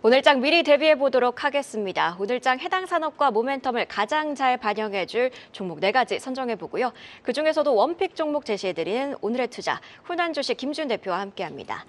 오늘장 미리 대비해 보도록 하겠습니다. 오늘장 해당 산업과 모멘텀을 가장 잘 반영해 줄 종목 네 가지 선정해 보고요. 그중에서도 원픽 종목 제시해 드리는 오늘의 투자 훈한 주식 김지훈 대표와 함께 합니다.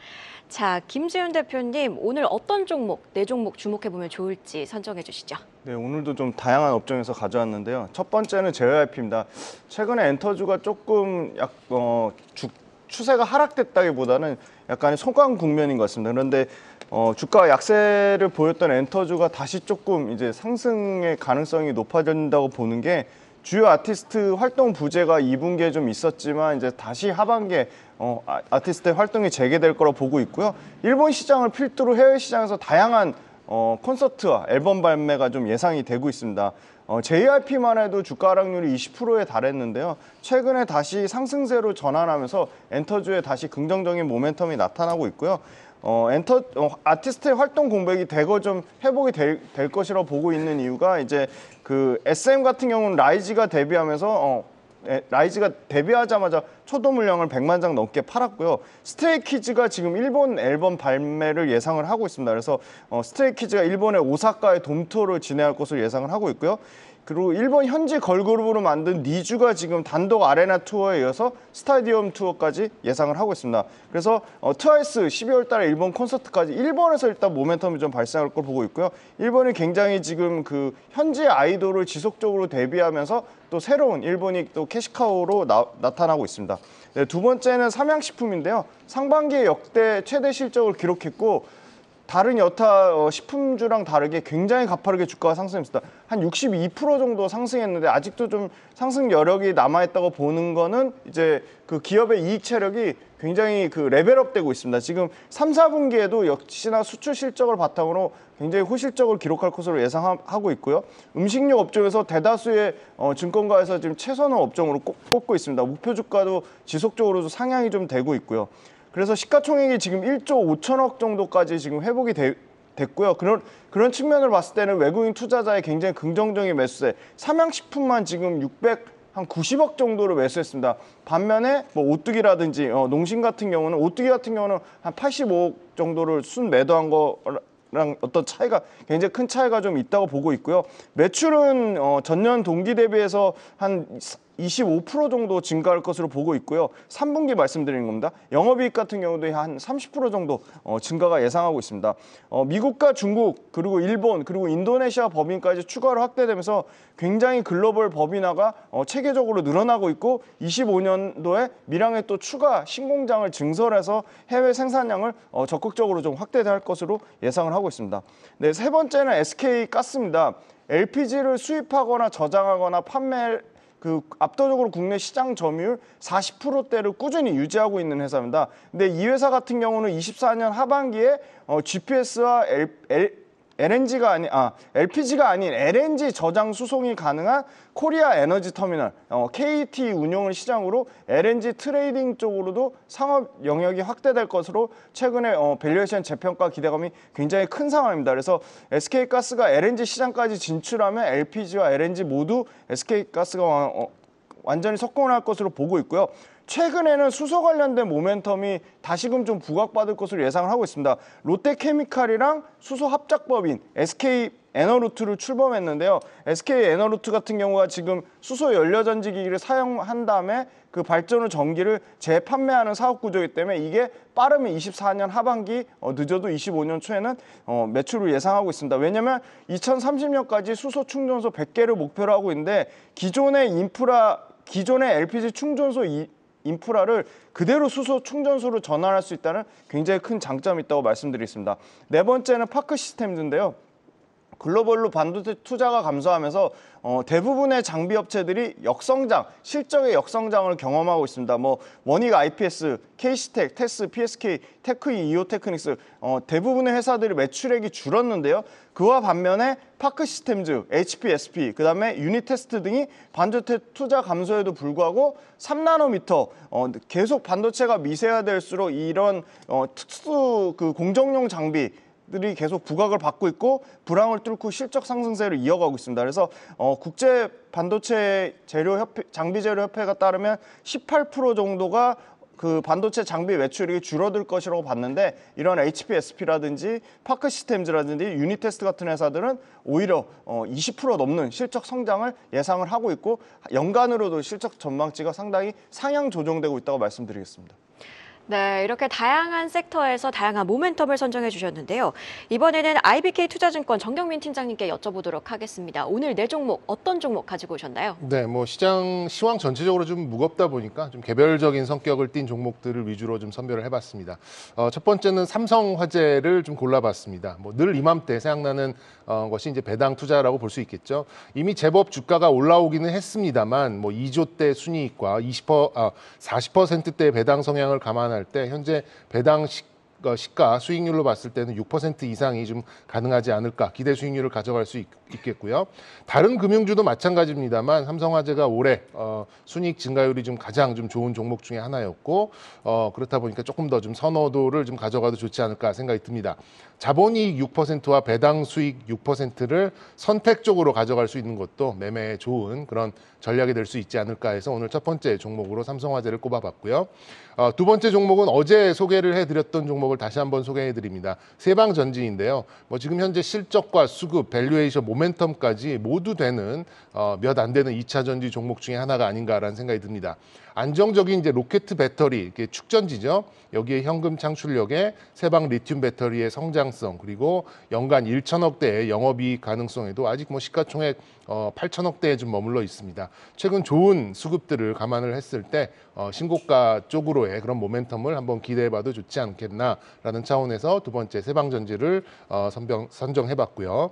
자, 김지훈 대표님 오늘 어떤 종목, 네 종목 주목해 보면 좋을지 선정해 주시죠. 네, 오늘도 좀 다양한 업종에서 가져왔는데요. 첫 번째는 JYP입니다. 최근에 엔터주가 조금 약 어, 주, 추세가 하락됐다기보다는 약간의 소강 국면인 것 같습니다. 그런데 어, 주가 약세를 보였던 엔터주가 다시 조금 이제 상승의 가능성이 높아진다고 보는 게 주요 아티스트 활동 부재가 2분기에 좀 있었지만 이제 다시 하반기에 어, 아, 아티스트의 활동이 재개될 거라 보고 있고요. 일본 시장을 필두로 해외 시장에서 다양한 어, 콘서트와 앨범 발매가 좀 예상이 되고 있습니다. 어, JYP만 해도 주가 하락률이 20%에 달했는데요. 최근에 다시 상승세로 전환하면서 엔터주에 다시 긍정적인 모멘텀이 나타나고 있고요. 어, 엔터 어, 아티스트의 활동 공백이 대거 좀 회복이 될, 될 것이라고 보고 있는 이유가 이제 그 SM 같은 경우는 라이즈가 데뷔하면서 어, 에, 라이즈가 데뷔하자마자 초도 물량을 100만 장 넘게 팔았고요. 스트레이키즈가 지금 일본 앨범 발매를 예상을 하고 있습니다. 그래서 어, 스트레이키즈가 일본의 오사카의 돔투어를 진행할 것으로 예상을 하고 있고요. 그리고 일본 현지 걸그룹으로 만든 니주가 지금 단독 아레나 투어에 이어서 스타디움 투어까지 예상을 하고 있습니다. 그래서 어, 트와이스 12월 달에 일본 콘서트까지 일본에서 일단 모멘텀이 좀 발생할 걸 보고 있고요. 일본이 굉장히 지금 그 현지 아이돌을 지속적으로 데뷔하면서 또 새로운 일본이 또 cash cow로 나, 타나고 있습니다. 네, 두 번째는 삼양식품인데요. 상반기에 역대 최대 실적을 기록했고 다른 여타 어, 식품주랑 다르게 굉장히 가파르게 주가가 상승했습니다. 한 62% 정도 상승했는데 아직도 좀 상승 여력이 남아있다고 보는 거는 이제 그 기업의 이익 체력이 굉장히 그 level up되고 있습니다. 지금 3, 4분기에도 역시나 수출 실적을 바탕으로 굉장히 호실적을 기록할 것으로 예상하고 있고요. 음식료 업종에서 대다수의 어, 증권가에서 지금 최선의 업종으로 꼽고 있습니다. 목표 주가도 지속적으로 상향이 좀 되고 있고요. 그래서 시가총액이 지금 1조 5천억 정도까지 지금 회복이 되, 됐고요. 그런 그런 측면을 봤을 때는 외국인 투자자의 굉장히 긍정적인 매수세. 삼양식품만 지금 600 한 90억 정도로 매수했습니다. 반면에 뭐 오뚜기라든지 어, 농심 같은 경우는 오뚜기 같은 경우는 한 85억 정도를 순 매도한 거랑 어떤 차이가 굉장히 큰 차이가 좀 있다고 보고 있고요. 매출은 어, 전년 동기 대비해서 한 25% 정도 증가할 것으로 보고 있고요. 3분기 말씀드리는 겁니다. 영업이익 같은 경우도 한 30% 정도 어, 증가가 예상하고 있습니다. 어, 미국과 중국 그리고 일본 그리고 인도네시아 법인까지 추가로 확대되면서 굉장히 글로벌 법인화가 어, 체계적으로 늘어나고 있고 25년도에 밀양에 또 추가 신공장을 증설해서 해외 생산량을 어, 적극적으로 좀 확대할 것으로 예상을 하고 있습니다. 네, 세 번째는 SK 가스입니다. LPG를 수입하거나 저장하거나 판매 그 압도적으로 국내 시장 점유율 40%대를 꾸준히 유지하고 있는 회사입니다. 근데 이 회사 같은 경우는 24년 하반기에 어, LPG와 L, L, LNG가 아닌 아 LPG가 아닌 LNG 저장 수송이 가능한 코리아 에너지 터미널 어, KET 운영을 시작으로 LNG trading 쪽으로도 상업 영역이 확대될 것으로 최근에 어, valuation 재평가 기대감이 굉장히 큰 상황입니다. 그래서 SK가스가 LNG 시장까지 진출하면 LPG와 LNG 모두 SK가스가 어, 완전히 석권할 것으로 보고 있고요. 최근에는 수소 관련된 모멘텀이 다시금 좀 부각받을 것으로 예상을 하고 있습니다. 롯데케미칼이랑 수소 합작법인 SK 에너루트를 출범했는데요. SK 에너루트 같은 경우가 지금 수소 연료전지 기기를 사용한 다음에 그 발전 후 전기를 재판매하는 사업 구조이기 때문에 이게 빠르면 24년 하반기 어, 늦어도 25년 초에는 어, 매출을 예상하고 있습니다. 왜냐하면 2030년까지 수소 충전소 100개를 목표로 하고 있는데 기존의 인프라 기존의 LPG 충전소 이, 인프라를 그대로 수소 충전소로 전환할 수 있다는 굉장히 큰 장점이 있다고 말씀드리겠습니다. 네 번째는 파크 시스템즈인데요. 글로벌로 반도체 투자가 감소하면서 어, 대부분의 장비 업체들이 역성장, 실적의 역성장을 경험하고 있습니다. 뭐 원익 IPS, KC텍, 테스, PSK, 테크이, 이오테크닉스 어, 대부분의 회사들이 매출액이 줄었는데요. 그와 반면에 파크 시스템즈, HPSP, 그다음에 유니테스트 등이 반도체 투자 감소에도 불구하고 3나노미터 어, 계속 반도체가 미세화될수록 이런 어, 특수 그 공정용 장비 들이 계속 부각을 받고 있고 불황을 뚫고 실적 상승세를 이어가고 있습니다. 그래서 어, 국제 반도체 재료 협회, 장비 재료 협회에 따르면 18% 정도가 그 반도체 장비 매출이 줄어들 것이라고 봤는데 이런 HPSP라든지 파크 시스템즈라든지 유니테스트 같은 회사들은 오히려 어, 20% 넘는 실적 성장을 예상을 하고 있고 연간으로도 실적 전망치가 상당히 상향 조정되고 있다고 말씀드리겠습니다. 네, 이렇게 다양한 섹터에서 다양한 모멘텀을 선정해 주셨는데요. 이번에는 IBK 투자증권 정경민 팀장님께 여쭤보도록 하겠습니다. 오늘 네 종목 어떤 종목 가지고 오셨나요? 네, 뭐 시장 시황 전체적으로 좀 무겁다 보니까 좀 개별적인 성격을 띤 종목들을 위주로 좀 선별을 해봤습니다. 어, 첫 번째는 삼성화재를 좀 골라봤습니다. 뭐 늘 이맘때 생각나는 어, 것이 이제 배당 투자라고 볼 수 있겠죠. 이미 제법 주가가 올라오기는 했습니다만 뭐 2조 대 순이익과 20% 아, 40%대 배당 성향을 감안할 때 현재 배당 시가 수익률로 봤을 때는 6% 이상이 좀 가능하지 않을까 기대 수익률을 가져갈 수 있, 겠고요 다른 금융주도 마찬가지입니다만 삼성화재가 올해 어, 순이익 증가율이 좀 가장 좀 좋은 종목 중에 하나였고 어, 그렇다 보니까 조금 더 좀 선호도를 좀 가져가도 좋지 않을까 생각이 듭니다. 자본이익 6%와 배당 수익 6%를 선택적으로 가져갈 수 있는 것도 매매에 좋은 그런 전략이 될 수 있지 않을까 해서 오늘 첫 번째 종목으로 삼성화재를 꼽아봤고요. 어, 두 번째 종목은 어제 소개를 해드렸던 종목 을 다시 한번 소개해 드립니다. 세방전지인데요. 뭐 지금 현재 실적과 수급, valuation, 모멘텀까지 모두 되는 어, 몇 안 되는 2차 전지 종목 중에 하나가 아닌가라는 생각이 듭니다. 안정적인 이제 로켓 배터리, 이게 축전지죠. 여기에 현금 창출력에 세방 리튬 배터리의 성장성 그리고 연간 1천억 대의 영업이익 가능성에도 아직 뭐 시가총액 어, 8천억 대에 좀 머물러 있습니다. 최근 좋은 수급들을 감안을 했을 때 어, 신고가 쪽으로의 그런 모멘텀을 한번 기대해봐도 좋지 않겠나 라는 차원에서 두 번째 세방전지를 어, 선병, 선정해봤고요.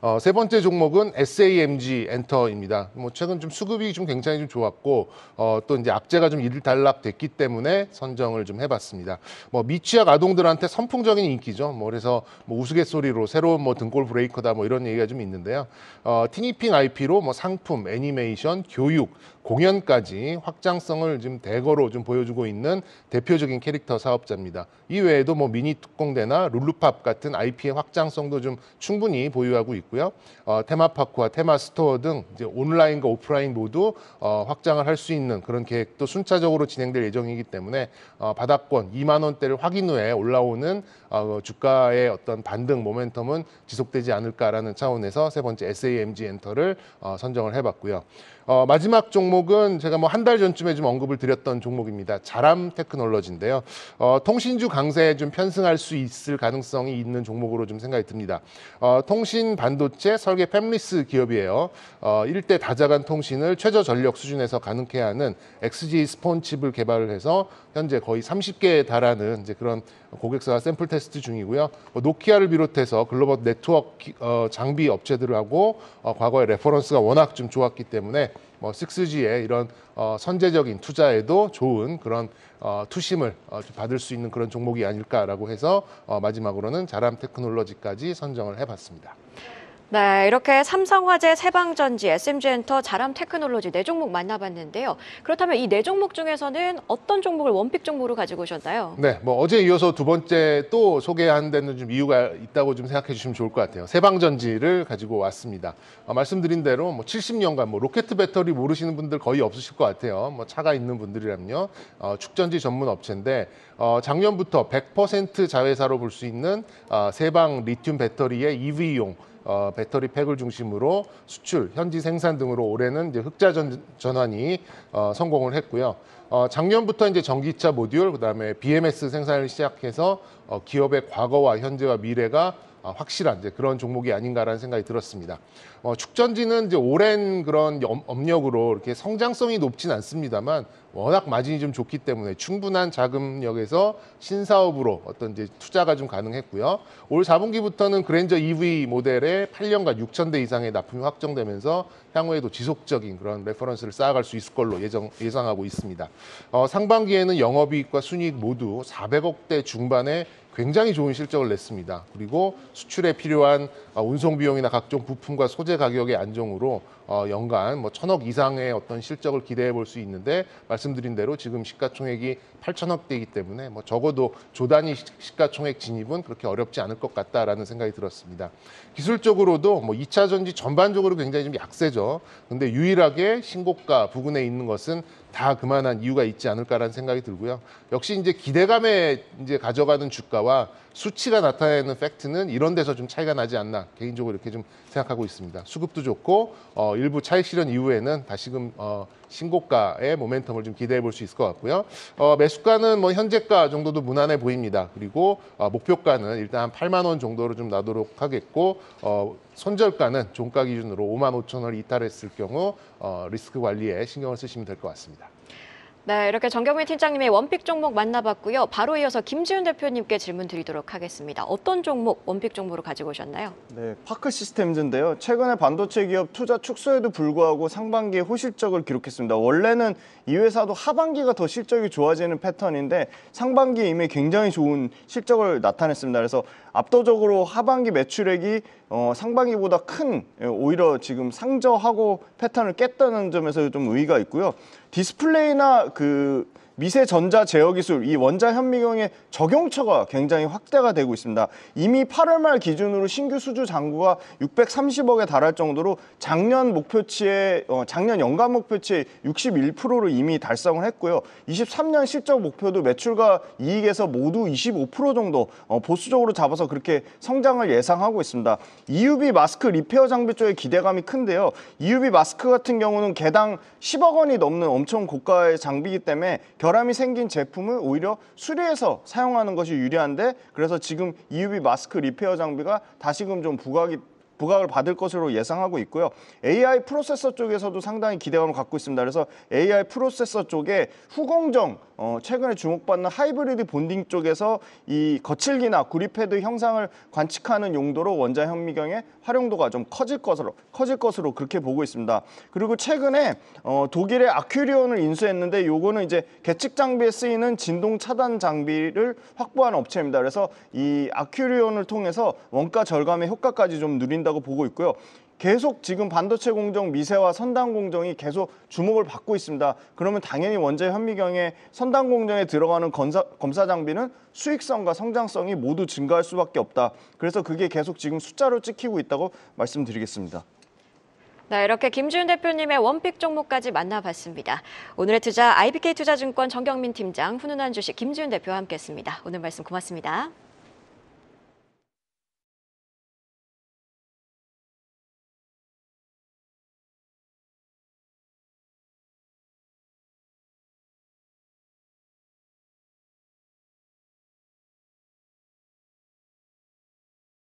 어, 세 번째 종목은 SAMG 엔터입니다. 뭐 최근 좀 수급이 좀 굉장히 좀 좋았고 어, 또 이제 악재가 좀 일단락됐기 때문에 선정을 좀 해봤습니다. 뭐 미취학 아동들한테 선풍적인 인기죠. 뭐 그래서 뭐 우스갯소리로 새로운 뭐 등골 브레이커다 뭐 이런 얘기가 좀 있는데요. 어, 티니핑 IP로 뭐 상품, 애니메이션, 교육, 공연까지 확장성을 지금 대거로 좀 보여주고 있는 대표적인 캐릭터 사업자입니다. 이 외에도 뭐 미니 특공대나 룰루팝 같은 IP의 확장성도 좀 충분히 보유하고 있고요. 어, 테마파크와 테마스토어 등 이제 온라인과 오프라인 모두 어, 확장을 할 수 있는 그런 계획도 순차적으로 진행될 예정이기 때문에 어, 바닥권 2만 원대를 확인 후에 올라오는 어, 주가의 어떤 반등 모멘텀은 지속되지 않을까라는 차원에서 세 번째 SAMG 엔터를 어, 선정을 해봤고요. 어, 마지막 종목 은 제가 뭐 한 달 전쯤에 좀 언급을 드렸던 종목입니다. 자람 테크놀로지인데요. 어, 통신주 강세에 좀 편승할 수 있을 가능성이 있는 종목으로 좀 생각이 듭니다. 어, 통신 반도체 설계 팹리스 기업이에요. 어, 일대 다자간 통신을 최저 전력 수준에서 가능케 하는 XGS-PON 칩을 개발을 해서 현재 거의 30개에 달하는 이제 그런 고객사가 샘플 테스트 중이고요. 뭐 노키아를 비롯해서 글로벌 네트워크 어, 장비 업체들하고 어, 과거에 reference가 워낙 좀 좋았기 때문에 뭐 6G의 이런 어, 선제적인 투자에도 좋은 그런 어, 투심을 어, 받을 수 있는 그런 종목이 아닐까라고 해서 어, 마지막으로는 자람 테크놀로지까지 선정을 해봤습니다. 네, 이렇게 삼성화재, 세방전지, SMG엔터, 자람 테크놀로지 네 종목 만나봤는데요. 그렇다면 이 네 종목 중에서는 어떤 종목을 one pick 종목으로 가지고 오셨나요? 네, 뭐 어제 이어서 두 번째 또 소개한 데는 좀 이유가 있다고 좀 생각해 주시면 좋을 것 같아요. 세방전지를 가지고 왔습니다. 어, 말씀드린 대로 뭐 70년간 뭐 로켓 배터리 모르시는 분들 거의 없으실 것 같아요. 뭐 차가 있는 분들이라면요. 어, 축전지 전문 업체인데 어, 작년부터 100% 자회사로 볼 수 있는 어, 세방 리튬 배터리의 EV용 어, 배터리 팩을 중심으로 수출, 현지 생산 등으로 올해는 이제 흑자 전, 전환이 어, 성공을 했고요. 어, 작년부터 이제 전기차 모듈, 그다음에 BMS 생산을 시작해서 어, 기업의 과거와 현재와 미래가 어, 확실한 이제 그런 종목이 아닌가라는 생각이 들었습니다. 어, 축전지는 이제 오랜 그런 업력으로 이렇게 성장성이 높진 않습니다만 워낙 마진이 좀 좋기 때문에 충분한 자금력에서 신사업으로 어떤 이제 투자가 좀 가능했고요. 올 4분기부터는 그랜저 EV 모델의 8년간 6천 대 이상의 납품이 확정되면서 향후에도 지속적인 그런 reference를 쌓아갈 수 있을 걸로 예정, 예상하고 있습니다. 어, 상반기에는 영업이익과 순이익 모두 400억 대 중반의 굉장히 좋은 실적을 냈습니다. 그리고 수출에 필요한 어, 운송 비용이나 각종 부품과 소재 가격의 안정으로 어, 연간 뭐 천억 이상의 어떤 실적을 기대해 볼 수 있는데 말씀드린 대로 지금 시가총액이 8천억대이기 때문에 뭐 적어도 조단위 시- 시가총액 진입은 그렇게 어렵지 않을 것 같다라는 생각이 들었습니다. 기술적으로도 뭐 2차 전지 전반적으로 굉장히 좀 약세죠. 근데 유일하게 신고가 부근에 있는 것은 다 그만한 이유가 있지 않을까라는 생각이 들고요. 역시 이제 기대감에 이제 가져가는 주가와 수치가 나타내는 팩트는 이런 데서 좀 차이가 나지 않나 개인적으로 이렇게 좀 생각하고 있습니다. 수급도 좋고 어, 일부 차익 실현 이후에는 다시금 어, 신고가의 모멘텀을 좀 기대해 볼 수 있을 것 같고요. 어, 매수가는 뭐 현재가 정도도 무난해 보입니다. 그리고 어, 목표가는 일단 한 8만 원 정도로 좀 놔도록 하겠고 어, 손절가는 종가 기준으로 5만 5천 원을 이탈했을 경우 어, 리스크 관리에 신경을 쓰시면 될 것 같습니다. 네, 이렇게 정경민 팀장님의 원픽 종목 만나봤고요. 바로 이어서 김지훈 대표님께 질문 드리도록 하겠습니다. 어떤 종목 원픽 종목으로 가지고 오셨나요? 네, 파크 시스템즈인데요. 최근에 반도체 기업 투자 축소에도 불구하고 상반기에 호실적을 기록했습니다. 원래는 이 회사도 하반기가 더 실적이 좋아지는 패턴인데 상반기에 이미 굉장히 좋은 실적을 나타냈습니다. 그래서 압도적으로 하반기 매출액이 어, 상반기보다 큰 예, 오히려 지금 상저하고 패턴을 깼다는 점에서 좀 의의가 있고요. 디스플레이나 그 미세 전자 제어 기술 이 원자 현미경의 적용처가 굉장히 확대가 되고 있습니다. 이미 8월 말 기준으로 신규 수주 잔고가 630억에 달할 정도로 작년 목표치에 어, 작년 연간 목표치의 61%를 이미 달성을 했고요. 23년 실적 목표도 매출과 이익에서 모두 25% 정도 어, 보수적으로 잡아서 그렇게 성장을 예상하고 있습니다. EUV 마스크 리페어 장비 쪽에 기대감이 큰데요. EUV 마스크 같은 경우는 개당 10억 원이 넘는 엄청 고가의 장비이기 때문에 결함이 생긴 제품을 오히려 수리해서 사용하는 것이 유리한데 그래서 지금 EUV 마스크 리페어 장비가 다시금 좀 부각이 부각을 받을 것으로 예상하고 있고요. AI 프로세서 쪽에서도 상당히 기대감을 갖고 있습니다. 그래서 AI 프로세서 쪽에 후공정 어, 최근에 주목받는 하이브리드 본딩 쪽에서 이 거칠기나 구리패드 형상을 관측하는 용도로 원자 현미경의 활용도가 좀 커질 것으로 커질 것으로 그렇게 보고 있습니다. 그리고 최근에 어, 독일의 아큐리온을 인수했는데 요거는 이제 계측 장비에 쓰이는 진동 차단 장비를 확보하는 업체입니다. 그래서 이 아큐리온을 통해서 원가 절감의 효과까지 좀 누린다 고 보고 있고요. 계속 지금 반도체 공정 미세와 선단 공정이 계속 주목을 받고 있습니다. 그러면 당연히 원자 현미경의 선단 공정에 들어가는 검사, 검사 장비는 수익성과 성장성이 모두 증가할 수밖에 없다. 그래서 그게 계속 지금 숫자로 찍히고 있다고 말씀드리겠습니다. 네, 이렇게 김지훈 대표님의 원픽 종목까지 만나봤습니다. 오늘의 투자 IBK 투자증권 정경민 팀장, 훈훈한 주식 김지훈 대표와 함께했습니다. 오늘 말씀 고맙습니다.